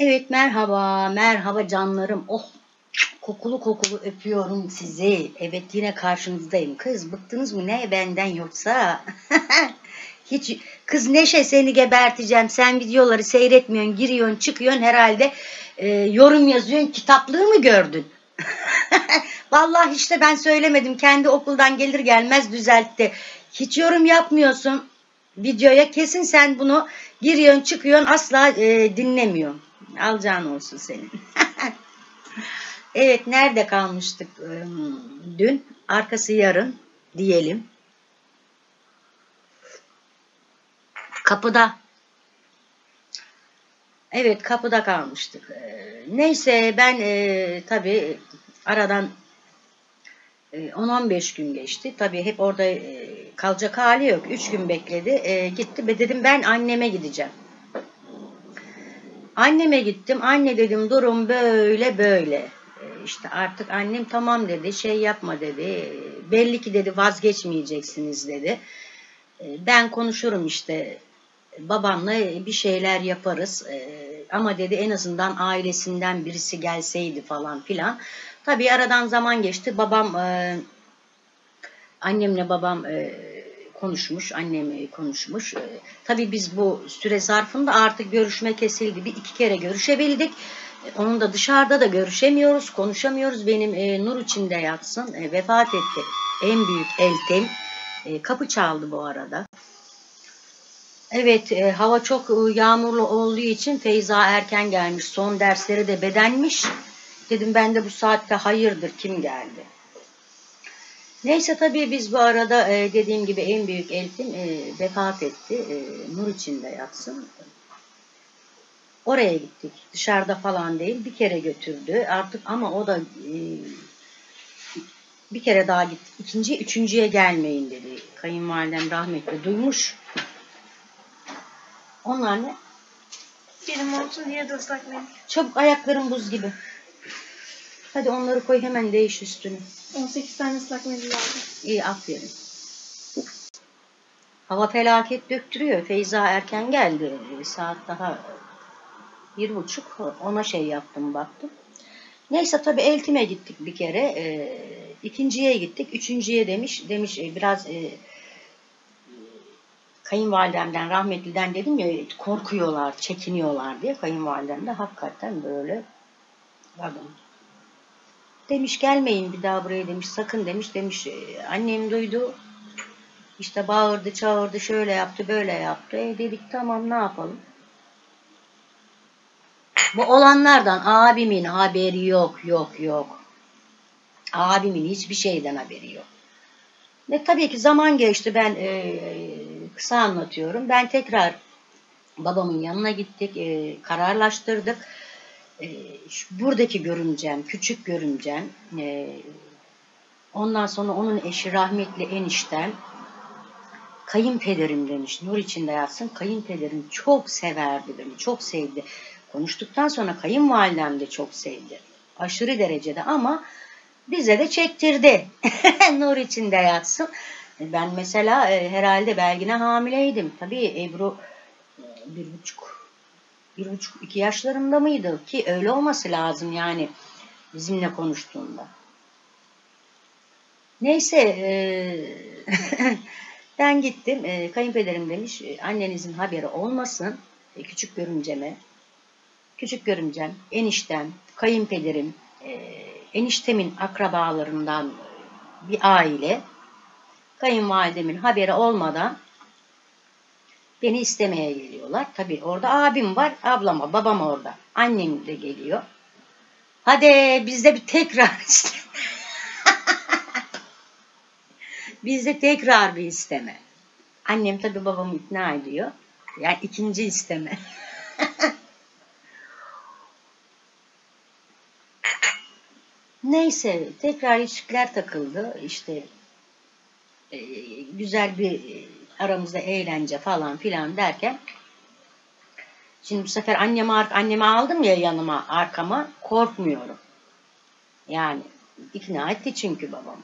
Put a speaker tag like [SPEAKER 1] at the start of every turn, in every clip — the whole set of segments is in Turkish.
[SPEAKER 1] Evet merhaba, merhaba canlarım. Oh kokulu kokulu öpüyorum sizi. Evet yine karşınızdayım. Kız bıktınız mı ne benden yoksa? Hiç kız Neşe seni geberteceğim. Sen videoları seyretmiyorsun, giriyorsun, çıkıyorsun herhalde. e, yorum yazıyorsun. Kitaplığı mı gördün? Vallahi işte ben söylemedim. Kendi okuldan gelir gelmez düzeltti. Hiç yorum yapmıyorsun videoya. Kesin sen bunu giriyorsun, çıkıyorsun asla e, dinlemiyorsun. Alacağın olsun senin. evet nerede kalmıştık Ee, dün? Arkası yarın diyelim. Kapıda. Evet kapıda kalmıştık. Ee, Neyse ben e, tabii aradan e, 10-15 gün geçti. Tabii hep orada e, kalacak hali yok. 3 gün bekledi. E, gitti. Ve dedim ben anneme gideceğim. Anneme gittim. Anne dedim durum böyle böyle. E, İşte artık annem tamam dedi. Şey yapma dedi. E, Belli ki dedi vazgeçmeyeceksiniz dedi. E, Ben konuşurum işte babamla bir şeyler yaparız. Ama dedi en azından ailesinden birisi gelseydi falan filan. Tabii aradan zaman geçti. Babam annemle babam konuşmuş, annem konuşmuş. E, tabii biz bu süre zarfında artık görüşme kesildi. Bir iki kere görüşebildik. E, Onun da dışarıda da görüşemiyoruz, konuşamıyoruz. Benim e, nur içinde yatsın. E, vefat etti. En büyük eltim. E, kapı çaldı bu arada. Evet, e, hava çok e, yağmurlu olduğu için Feyza erken gelmiş. Son dersleri de bedenmiş. Dedim ben de bu saatte hayırdır kim geldi? Neyse tabii biz bu arada e, dediğim gibi en büyük eltim e, vefat etti. E, nur içinde yatsın. Oraya gittik. Dışarıda falan değil. Bir kere götürdü. Artık ama o da e, bir kere daha gittik. İkinci, üçüncüye gelmeyin dedi. Kayınvalidem rahmetli duymuş. Onlar ne?
[SPEAKER 2] Benim olsun diye de mendil.
[SPEAKER 1] Çabuk ayakların buz gibi. Hadi onları koy hemen değiş üstünü.
[SPEAKER 2] 18 tane ıslak mendil aldım.
[SPEAKER 1] İyi aferin. Hava felaket döktürüyor. Feyza erken geldi. Saat daha bir buçuk. Ona şey yaptım baktım. Neyse tabii Eltim'e gittik bir kere. Ee, ikinciye gittik. Üçüncüye demiş. Demiş e, biraz e, kayınvalidemden, rahmetliden dedim ya korkuyorlar, çekiniyorlar diye. Kayınvalidem de hakikaten böyle pardon, Demiş gelmeyin bir daha buraya demiş sakın demiş demiş "e, annem duydu işte bağırdı çağırdı şöyle yaptı böyle yaptı. E dedik tamam ne yapalım? Bu olanlardan abimin haberi yok yok yok. Abimin hiçbir şeyden haberi yok. Ve tabii ki zaman geçti ben e, kısa anlatıyorum. Ben tekrar babamın yanına gittik e, kararlaştırdık buradaki görümcem, küçük görümcem, e, ondan sonra onun eşi rahmetli eniştem, kayınpederim demiş, nur içinde yatsın, kayınpederim çok severdi beni, çok sevdi. Konuştuktan sonra kayınvalidem de çok sevdi. Aşırı derecede ama bize de çektirdi. nur içinde yatsın. Ben mesela e, herhalde Belgin'e hamileydim. Tabii Ebru e, bir buçuk bir buçuk iki yaşlarında mıydı? Ki öyle olması lazım yani bizimle konuştuğunda. Neyse e, ben gittim. E, kayınpederim demiş e, annenizin haberi olmasın e, küçük görümceme. Küçük görümcem eniştem kayınpederim e, eniştemin akrabalarından bir aile. Kayınvalidemin haberi olmadan Beni istemeye geliyorlar. Tabii orada abim var, ablam, babam orada. Annem de geliyor. Hadi bizde bir tekrar işte. bizde tekrar bir isteme. Annem tabii babamı ikna ediyor. Yani ikinci isteme. Neyse tekrar ilişkiler takıldı. İşte e, güzel bir aramızda eğlence falan filan derken şimdi bu sefer annemi, annemi aldım ya yanıma arkama korkmuyorum. Yani ikna etti çünkü babam.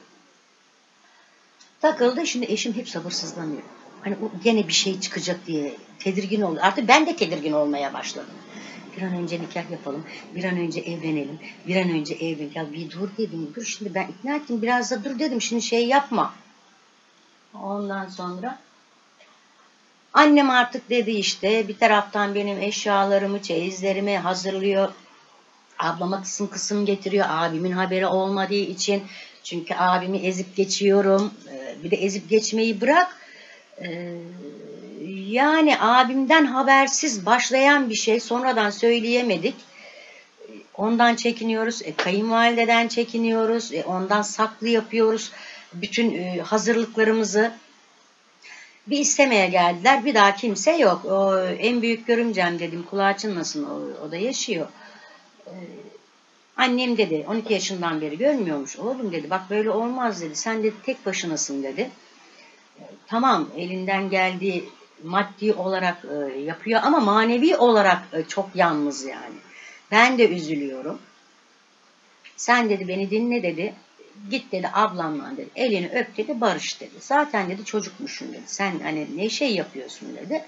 [SPEAKER 1] Takıldı şimdi eşim hep sabırsızlanıyor. Hani gene bir şey çıkacak diye tedirgin oluyor. Artık ben de tedirgin olmaya başladım. bir an önce nikah yapalım, bir an önce evlenelim, bir an önce evlen. Ya bir dur dedim, dur şimdi ben ikna ettim, biraz da dur dedim, şimdi şey yapma. Ondan sonra annem artık dedi işte bir taraftan benim eşyalarımı, çeyizlerimi hazırlıyor. Ablama kısım kısım getiriyor. Abimin haberi olmadığı için. Çünkü abimi ezip geçiyorum. Ee, Bir de ezip geçmeyi bırak. Ee, Yani abimden habersiz başlayan bir şey sonradan söyleyemedik. Ondan çekiniyoruz. E, kayınvalideden çekiniyoruz. E, ondan saklı yapıyoruz. Bütün e, hazırlıklarımızı bir istemeye geldiler. Bir daha kimse yok. O, en büyük görümcem dedim. Kulağı çınlasın o, o da yaşıyor. Ee, annem dedi 12 yaşından beri görmüyormuş. Oğlum dedi bak böyle olmaz dedi. Sen dedi tek başınasın dedi. Ee, Tamam elinden geldiği maddi olarak e, yapıyor ama manevi olarak e, çok yalnız yani. Ben de üzülüyorum. Sen dedi beni dinle dedi. Git dedi ablamla dedi. Elini öp dedi barış dedi. Zaten dedi çocukmuşsun dedi. Sen hani ne şey yapıyorsun dedi.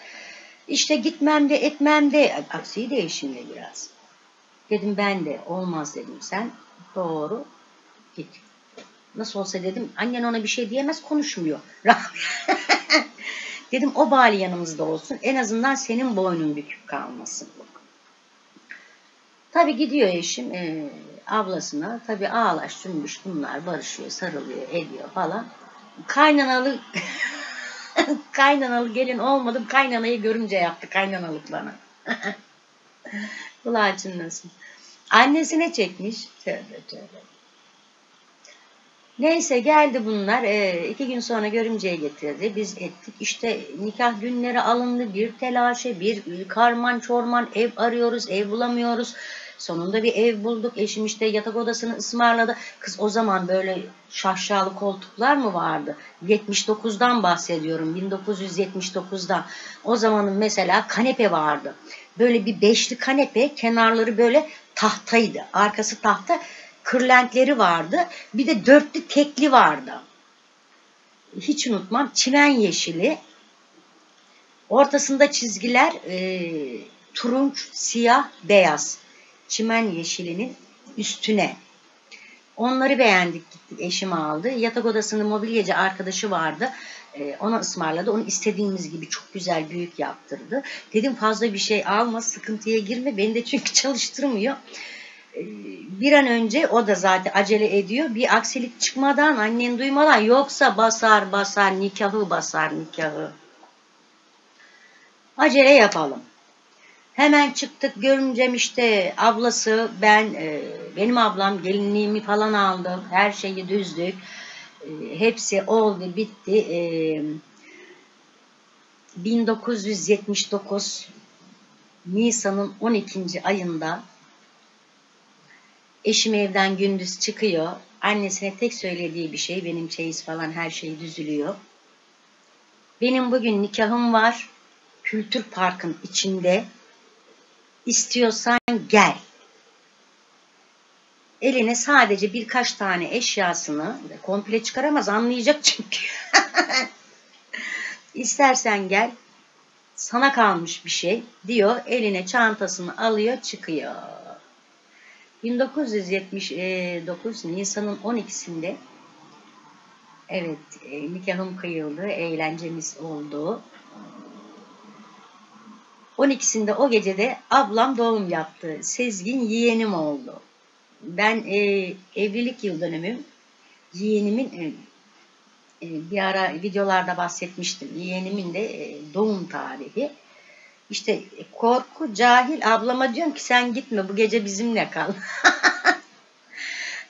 [SPEAKER 1] İşte gitmem de etmem de aksiyi de eşimle biraz. Dedim ben de olmaz dedim sen doğru git. Nasıl olsa dedim annen ona bir şey diyemez konuşmuyor. dedim o bari yanımızda olsun en azından senin boynun bükük kalmasın. Tabi gidiyor eşim e, ablasına tabi ağlaş cümbüş bunlar barışıyor sarılıyor ediyor falan. Kaynanalı kaynanalı gelin olmadım kaynanayı görünce yaptı kaynanalık bana. Kulağı çınlasın. Annesine çekmiş. Tövbe tövbe. Neyse geldi bunlar. Ee, iki gün sonra görümceye getirdi. Biz ettik. İşte nikah günleri alındı. Bir telaşe, bir karman çorman ev arıyoruz, ev bulamıyoruz. Sonunda bir ev bulduk. Eşim işte yatak odasını ısmarladı. Kız o zaman böyle şaşalı koltuklar mı vardı? 79'dan bahsediyorum. 1979'dan. O zamanın mesela kanepe vardı. Böyle bir beşli kanepe. Kenarları böyle tahtaydı. Arkası tahta. Kırlentleri vardı. Bir de dörtlü tekli vardı. Hiç unutmam. Çimen yeşili. Ortasında çizgiler e, turunç, siyah, beyaz. Çimen yeşilinin üstüne. Onları beğendik gittik eşim aldı. Yatak odasında mobilyacı arkadaşı vardı. Ee, ona ısmarladı. Onu istediğimiz gibi çok güzel büyük yaptırdı. Dedim fazla bir şey alma sıkıntıya girme. Beni de çünkü çalıştırmıyor. Bir an önce o da zaten acele ediyor. Bir aksilik çıkmadan annen duymadan yoksa basar basar nikahı basar nikahı. Acele yapalım. Hemen çıktık görümcem işte ablası ben e, benim ablam gelinliğimi falan aldım. Her şeyi düzdük. E, hepsi oldu bitti. E, 1979 Nisan'ın 12. ayında eşim evden gündüz çıkıyor. Annesine tek söylediği bir şey benim çeyiz falan her şey düzülüyor. Benim bugün nikahım var. Kültür Park'ın içinde. İstiyorsan gel. Eline sadece birkaç tane eşyasını komple çıkaramaz anlayacak çünkü. İstersen gel. Sana kalmış bir şey diyor. Eline çantasını alıyor çıkıyor. 1979 Nisan'ın 12'sinde evet e, nikahım kıyıldı. Eğlencemiz oldu. 12'sinde o gecede ablam doğum yaptı. Sezgin yeğenim oldu. Ben e, evlilik yıl dönümüm yeğenimin e, e, bir ara videolarda bahsetmiştim. Yeğenimin de e, doğum tarihi. İşte e, korku cahil ablama diyorum ki sen gitme bu gece bizimle kal.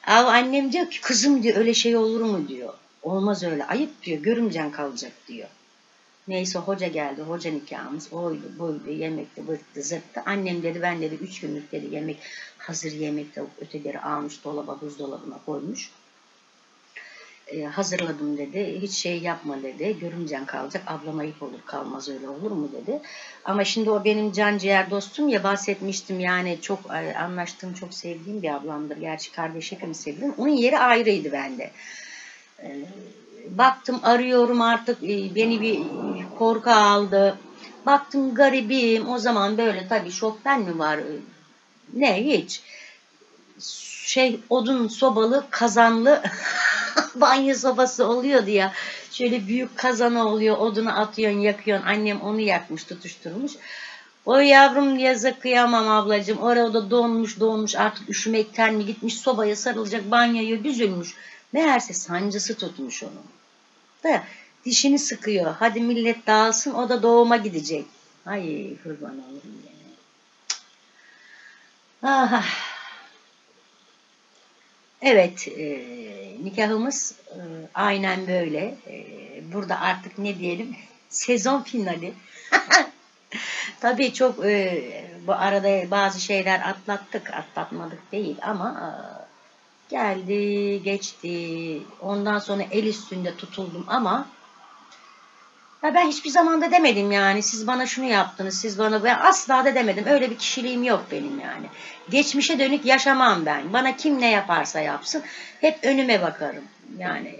[SPEAKER 1] Av annem diyor ki kızım diyor öyle şey olur mu diyor. Olmaz öyle ayıp diyor görümcen kalacak diyor. Neyse hoca geldi. Hoca nikahımız oydu buydu yemekti bırktı zırttı. Annem dedi ben dedi üç günlük dedi yemek hazır yemek de öteleri almış dolaba buzdolabına koymuş. Ee, hazırladım dedi. Hiç şey yapma dedi. Görümcen kalacak. Ablam ayıp olur kalmaz öyle olur mu dedi. Ama şimdi o benim can ciğer dostum ya bahsetmiştim yani çok e, anlaştığım çok sevdiğim bir ablamdır. Gerçi kardeş hepimiz sevdim. Onun yeri ayrıydı bende. Ee, baktım arıyorum artık e, beni bir korku aldı. Baktım garibim. O zaman böyle tabii şofben mi var? Ne hiç. Şey odun sobalı kazanlı banyo sobası oluyordu ya. Şöyle büyük kazanı oluyor. Odunu atıyorsun yakıyorsun. Annem onu yakmış tutuşturmuş. O yavrum yazık kıyamam ablacığım. Orada donmuş donmuş artık üşümekten mi gitmiş sobaya sarılacak banyoyu büzülmüş. Meğerse sancısı tutmuş onu. Da dişini sıkıyor. Hadi millet dağılsın o da doğuma gidecek. Ay kurban olurum ya. Ah. Evet, e, nikahımız e, aynen böyle. E, burada artık ne diyelim? Sezon finali. Tabii çok e, bu arada bazı şeyler atlattık, atlatmadık değil ama e, geldi, geçti. Ondan sonra el üstünde tutuldum ama ya ben hiçbir zamanda demedim yani siz bana şunu yaptınız, siz bana ben asla da demedim. Öyle bir kişiliğim yok benim yani. Geçmişe dönük yaşamam ben. Bana kim ne yaparsa yapsın hep önüme bakarım. Yani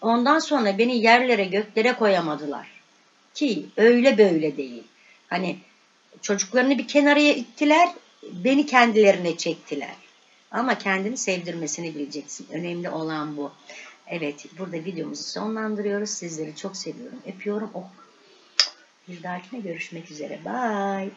[SPEAKER 1] ondan sonra beni yerlere göklere koyamadılar. Ki öyle böyle değil. Hani çocuklarını bir kenarıya ittiler, beni kendilerine çektiler. Ama kendini sevdirmesini bileceksin. Önemli olan bu. Evet, burada videomuzu sonlandırıyoruz. Sizleri çok seviyorum. Öpüyorum. Oh. Bir dahakine görüşmek üzere. Bye.